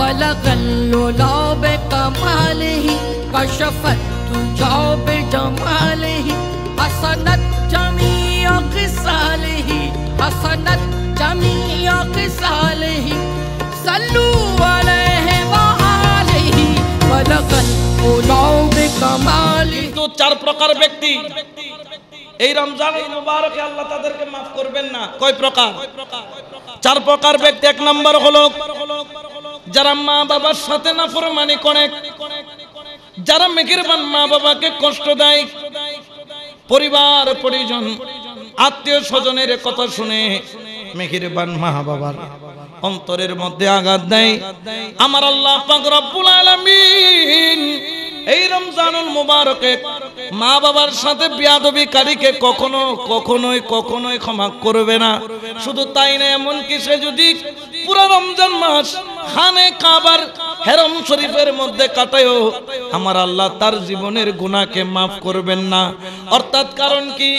बलग लुलाब कमाल ही कशफत तुजाब जमाल ही हसनत जमी किसाल ही हसनत जमी किसाल ही सल्लू কিন্তু চার প্রকার ব্যক্তি এই রমজান মুবারকে আল্লাহ তাদেরকে মাফ করবেন না কয় প্রকার চার প্রকার ব্যক্তি এক নম্বর হলো যারা মা বাবার সাথে নাফরমানি করে, যারা মেঘেরবান মা বাবাকে কষ্ট দেয়, পরিবার, পরিজন, আত্মীয় স্বজনের কথা শুনে মেঘেরবান মা বাবার অন্তরের মধ্যে আঘাত দেয়। আমার আল্লাহ এই রমজানুল মুবারকে মা বাবার সাথে বিয়াদবিকারীকে কখনো, কখনোই কখনোই ক্ষমা করবে না। শুধু তাই না, এমনকি সে যদি পুরো রমজান মাস খানে কাবার হেরম শরীফের মধ্যে কাটায়ও। আমার আল্লাহ তার জীবনের গুণাকে মাফ করবেন না। অর্থাৎ কারণ কি?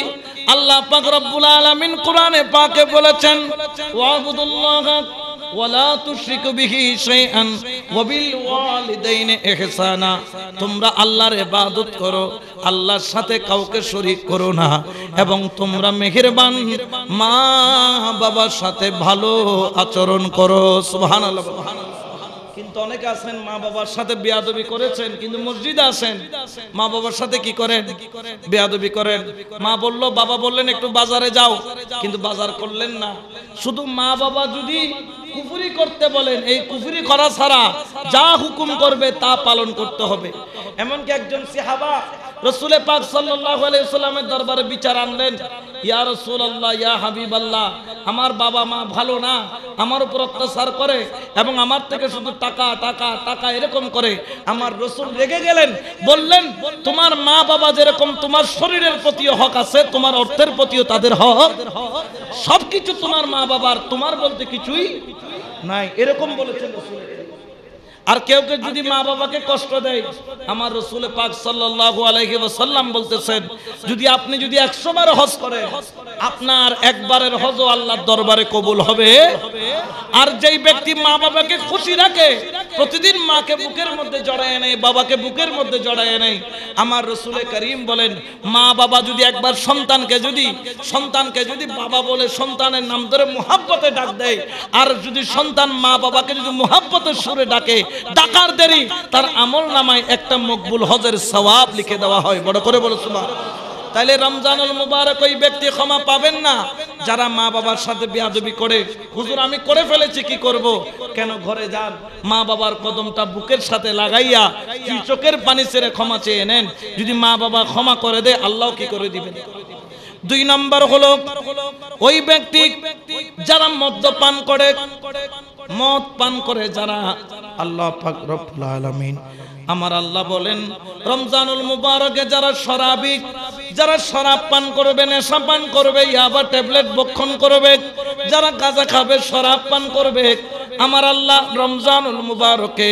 আল্লাহ পাক রব্বুল আলামিন কোরআনে পাকে বলেছেন ওয়াবুদুল্লাহ ওয়ালা তোমরা আল্লাহর ইবাদত করো, আল্লাহর সাথে কাউকে শরীক করো না। এবং তোমরা মেহেরবান মা বাবার সাথে ভালো আচরণ করো। কিন্তু অনেকে আছেন মা বাবার সাথে করেছেন, কিন্তু মসজিদে আসেন মা বাবার সাথে কি করেন? মা বলল, বাবা বললেন একটু বাজারে যাও। কিন্তু বাজার করলেন না। শুধু মা বাবা যদি কুফুরি করতে বলেন, এই কুফুরি করা ছাড়া যা হুকুম করবে তা পালন করতে হবে। এমনকি একজন সিহাবা রসুলে পাক সাল্লাল্লাহু আলাইহি সাল্লামের দরবারে বিচার আনলেন, ইয়া রাসূলুল্লাহ, ইয়া হাবিবাল্লাহ, আমার বাবা মা ভালো না, আমার উপর অত্যাচার করে এবং আমার থেকে শুধু টাকা টাকা টাকা এরকম করে আমার রসুল রেগে গেলেন, বললেন, তোমার মা বাবা যেরকম তোমার শরীরের প্রতিও হক আছে, তোমার অর্থের প্রতিও তাদের হক সবকিছু তোমার মা বাবার, তোমার বলতে কিছুই নাই। এরকম বলেছেন আর কেউ কেউ যদি মা বাবাকে কষ্ট দেয়, আমার রসুল পাক সাল্লাল্লাহু আলাইহি ওয়াসাল্লাম বলতেছেন, যদি আপনি যদি 100 বার হজ করেন, আপনার একবারের হজ আল্লাহর দরবারে কবুল হবে। আর যেই ব্যক্তি মা বাবাকে খুশি রাখে প্রতিদিন মাকে বুকের মধ্যে জড়ায় নেয় বাবাকে বুকের মধ্যে জড়ায় নেয় আমার রসুলে করিম বলেন, মা বাবা যদি একবার সন্তানকে যদি সন্তানকে যদি বাবা বলে সন্তানের নাম ধরে মুহাব্বতে ডাক দেয়, আর যদি সন্তান মা বাবাকে যদি মুহাব্বতের সুরে ডাকে, ডাকার দেরি, তার আমল নামায় একটা মকবুল হজের সওয়াব লিখে দেওয়া হয়। বড় করে বলো তাইলে রমজানুল মুবারক ওই ব্যক্তি ক্ষমা পাবেন না। যারা মা বাবার সাথে বিয়াদবি করে, হুজুর, আমি করে ফেলেছি, কি করব? কেন ঘরে যান? মা বাবার কদমটা বুকের সাথে লাগাইয়া কি চোখের পানি ছেড়ে ক্ষমা চেয়ে নেন? যদি মা বাবা ক্ষমা করে দেয় আল্লাহ কি করে দিবেন? দুই নম্বর হলো, ওই ব্যক্তি যারা মদ্যপান করে, মদ পান করে যারা আল্লাহ পাক রব্বুল আলামিন। আমার আল্লাহ বলেন, রমজানুল মুবারকে যারা শরাবি যারা শরাব পান করবে, নেশা পান করবে, ইয়াবা ট্যাবলেট বক্ষণ করবে, যারা গাঁজা খাবে, শরাব পান করবে, আমার আল্লাহ রমজানুল মুবারকে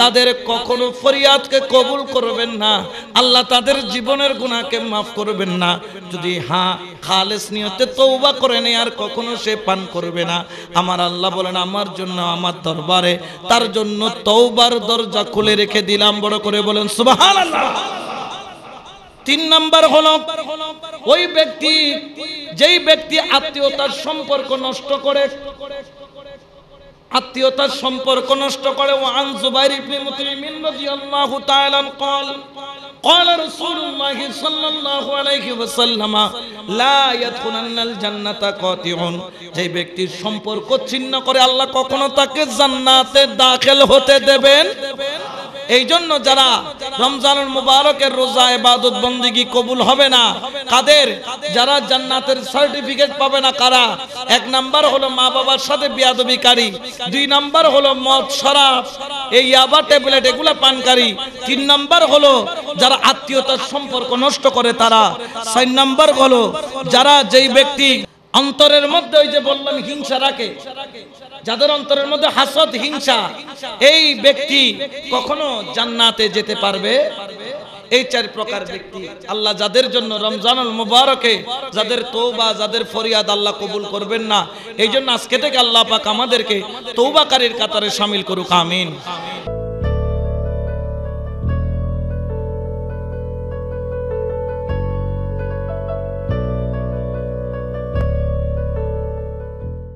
তাদের কখনো ফরিয়াদকে কবুল করবেন না, আল্লাহ তাদের জীবনের গুনাহকে মাফ করবেন না, যদি হ্যাঁ খালেস নিয়তে তৌবা করে নেই আর কখনো সে পান করবে না, আমার আল্লাহ বলেন, আমার জন্য, আমার দরবারে, তার জন্য তৌবার দরজা খুলে রেখে দিলাম, বড় করে বলেন, সুবহানাল্লাহ। তিন নাম্বার হলো ওই ব্যক্তি যেই ব্যক্তি আত্মীয়তার সম্পর্ক নষ্ট করে আত্মীয়তার সম্পর্ক নষ্ট করে ও আন জুবাইর ইবনে মুতরিমিন রাদিয়াল্লাহু তাআলা قال قال رسول الله صلى الله عليه وسلم لا يدخلن الجنه قاطع যে ব্যক্তির সম্পর্ক ছিন্ন করে আল্লাহ কখনো তাকে জান্নাতে দাখিল হতে দেবেন এই জন্য যারা রমজানুল মুবারকের রোজা এবাদত বন্দিগি কবুল হবে না, কাদের? যারা জান্নাতের সার্টিফিকেট পাবে না কারা? এক নাম্বার হলো মা বাবার সাথে বিয়াদবিকারী, দুই নাম্বার হলো মদ শরাব, এই আবার ট্যাবলেট এগুলা পানকারী, তিন নাম্বার হলো যারা আত্মীয়তার সম্পর্ক নষ্ট করে তারা, চার নাম্বার হলো যারা যেই ব্যক্তি অন্তরের মধ্যে ওই যে বললাম হিংসা রাখে, যাদের অন্তরের মধ্যে হাসত হিংসা, এই ব্যক্তি কখনো জান্নাতে যেতে পারবে? এই চার প্রকার ব্যক্তি। আল্লাহ যাদের জন্য রমজানুল মুবারকে, যাদের তৌবা যাদের ফরিয়াদ আল্লাহ কবুল করবেন না, এই জন্য আজকে থেকে আল্লাহ পাক আমাদেরকে তৌবাকারীর কাতারে সামিল করুক, আমিন।